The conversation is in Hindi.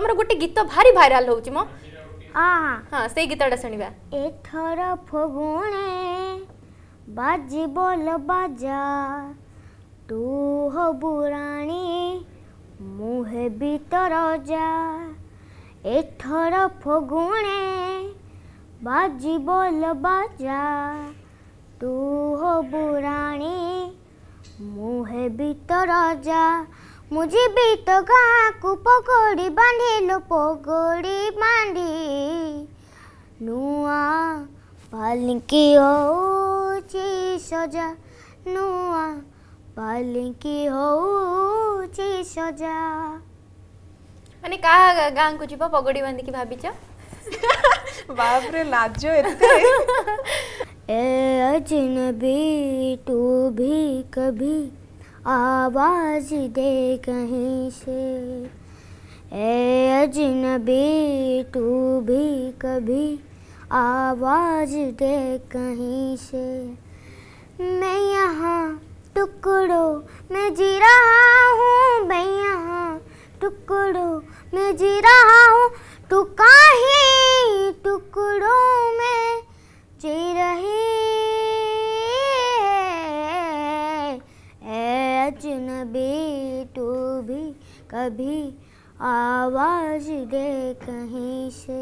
ତମର ଗୋଟେ ଗୀତ ଭାରି ଭାଇରାଲ ହଉଛି ମ। हाँ ହଁ ସେଇ ଗୀତଟା ଶୁଣିବା। ଏଥର ଫଗୁଣେ ବାଜିବଲ ବାଜା ତୁ ହବୁ ରାଣୀ ମୁଁ ହେବି ତ ରଜା ଏଥର ଫଗୁଣେ ବାଜିବଲ ବାଜା ତୁ ହବୁ ରାଣୀ ମୁଁ ହେବି ତ ରଜା ମୁଁ ଯିବି ତ ଗାଁକୁ ପଗଡ଼ି ବାନ୍ଧିଲୁ ପଗଡ଼ି ବାନ୍ଧି ନୂଆ ପାଲିଙ୍କି ହଉଛି ସଜା ନୂଆ ପାଲିଙ୍କି ହଉଛି ସଜା ମାନେ କାହା ଗାଁକୁ ଯିବ ପଗଡ଼ି ବାନ୍ଧିକି ଭାବିଛ ବାପରେ ଲାଜ ଏତେ ए अजनबी तू भी कभी आवाज़ दे कहीं से। ए अजनबी, तू भी कभी आवाज़ दे कहीं से। मैं यहाँ टुकड़ों में जी रहा हूँ, मैं यहाँ टुकड़ों में जी रहा हूँ। तू काहे टुकड़ों में जी रही है ए अजनबी तू भी कभी आवाज़ दे कहीं से।